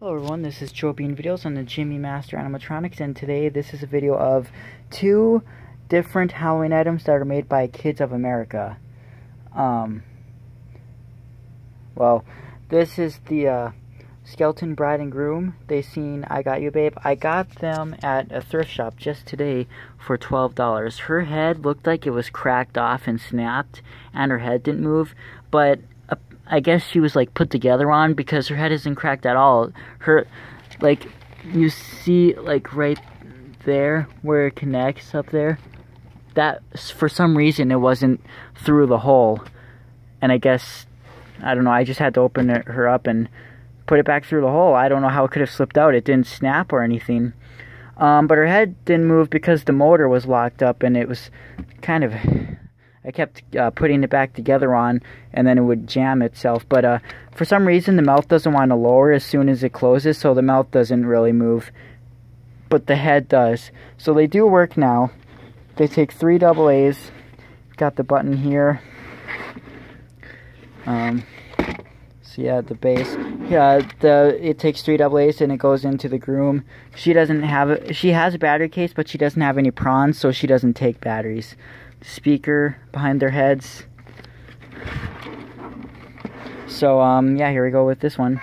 Hello everyone, this is Joe Bean Videos on the Gemmy Master Animatronics and today this is a video of two different Halloween items that are made by Kids of America. Um, well, this is the uh, Skeleton Bride and Groom. They seen I Got You Babe. I got them at a thrift shop just today for $12. Her head looked like it was cracked off and snapped and her head didn't move, but I guess she was like put together on because her head isn't cracked at all. Her, like, you see, like, right there where it connects up there. That, for some reason, it wasn't through the hole. And I guess, I don't know, I just had to open it, her up and put it back through the hole. I don't know how it could have slipped out. It didn't snap or anything. Um, but her head didn't move because the motor was locked up and it was kind of I kept uh, putting it back together on, and then it would jam itself. But uh, for some reason, the mouth doesn't want to lower as soon as it closes, so the mouth doesn't really move. But the head does. So they do work now. They take three double A's. Got the button here. Um, yeah, the base. Yeah, the it takes three double A's and it goes into the groom. She doesn't have. She has a battery case, but she doesn't have any prawns, so she doesn't take batteries speaker behind their heads. So, um, yeah, here we go with this one.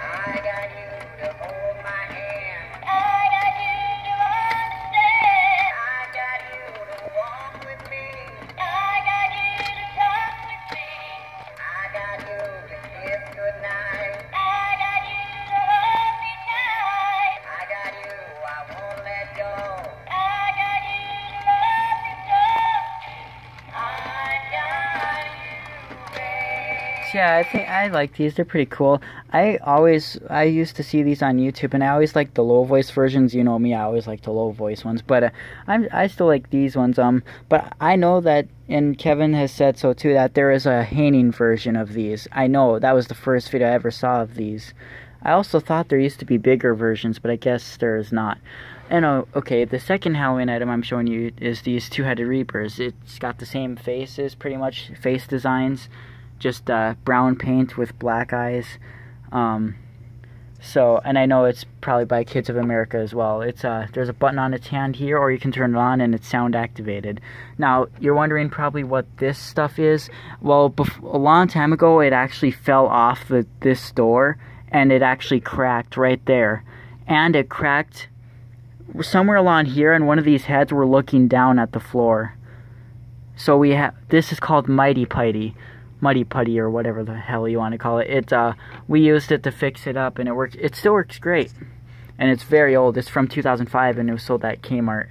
Yeah, I think I like these. They're pretty cool. I always I used to see these on YouTube, and I always like the low voice versions. You know me, I always like the low voice ones, but uh, I'm I still like these ones. Um, but I know that, and Kevin has said so too, that there is a Haining version of these. I know that was the first video I ever saw of these. I also thought there used to be bigger versions, but I guess there is not. And oh, okay, the second Halloween item I'm showing you is these two-headed Reapers. It's got the same faces, pretty much, face designs just uh, brown paint with black eyes. Um, so, and I know it's probably by Kids of America as well. It's uh, there's a button on its hand here, or you can turn it on, and it's sound activated. Now, you're wondering probably what this stuff is. Well, a long time ago, it actually fell off the this door, and it actually cracked right there, and it cracked somewhere along here, and one of these heads were looking down at the floor. So we have this is called Mighty Pighty muddy putty or whatever the hell you want to call it. It's uh we used it to fix it up and it works it still works great. And it's very old. It's from 2005 and it was sold at Kmart.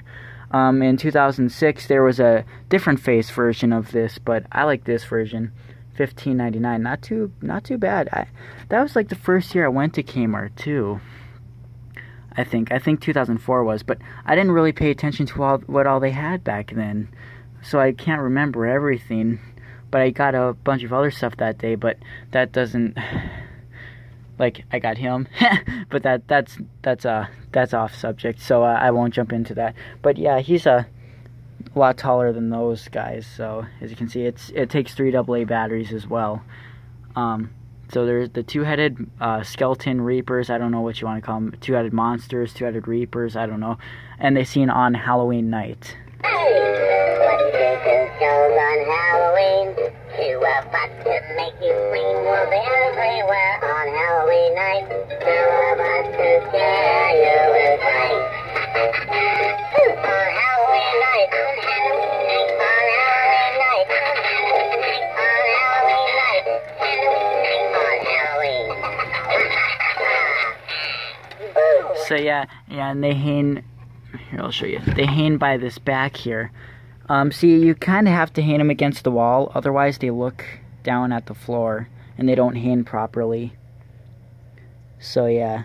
Um, in 2006 there was a different face version of this, but I like this version. 15.99. Not too not too bad. I that was like the first year I went to Kmart too. I think I think 2004 was, but I didn't really pay attention to all what all they had back then. So I can't remember everything but I got a bunch of other stuff that day, but that doesn't like I got him, but that that's that's uh that's off subject, so uh, I won't jump into that. But yeah, he's a lot taller than those guys, so as you can see, it's it takes three AA batteries as well. Um, so there's the two-headed uh, skeleton reapers. I don't know what you want to call them. Two-headed monsters, two-headed reapers. I don't know. And they seen on Halloween night To to make you scream will be everywhere on Halloween night. To scare you with night. On Halloween night. So yeah, yeah, and they hang. Here, I'll show you. They hang by this back here. Um, see, you kind of have to hang them against the wall, otherwise they look down at the floor and they don't hang properly. So yeah,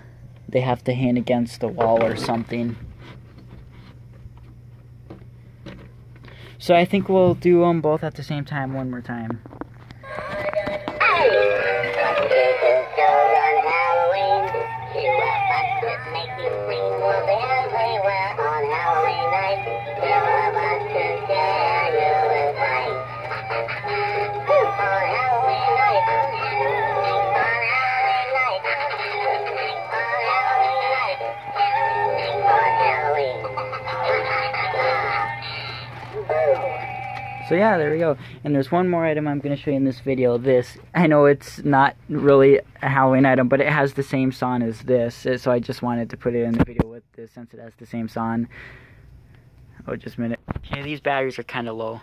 they have to hang against the wall or something. So I think we'll do them both at the same time one more time. So yeah, there we go. And there's one more item I'm going to show you in this video. This, I know it's not really a Halloween item, but it has the same song as this. Uh, so I just wanted to put it in the video with this since it has the same song. Oh, just a minute. Okay, these batteries are kind of low.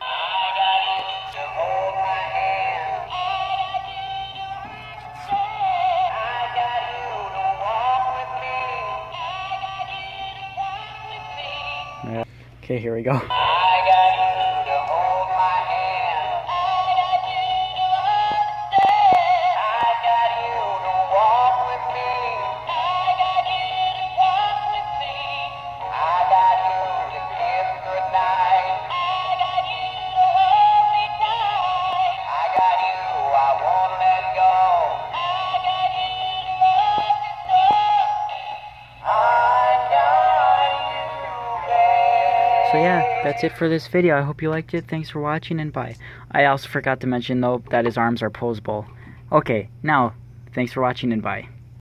Okay, here we go. So yeah, that's it for this video. I hope you liked it. Thanks for watching and bye. I also forgot to mention though that his arms are posable. Okay, now, thanks for watching and bye.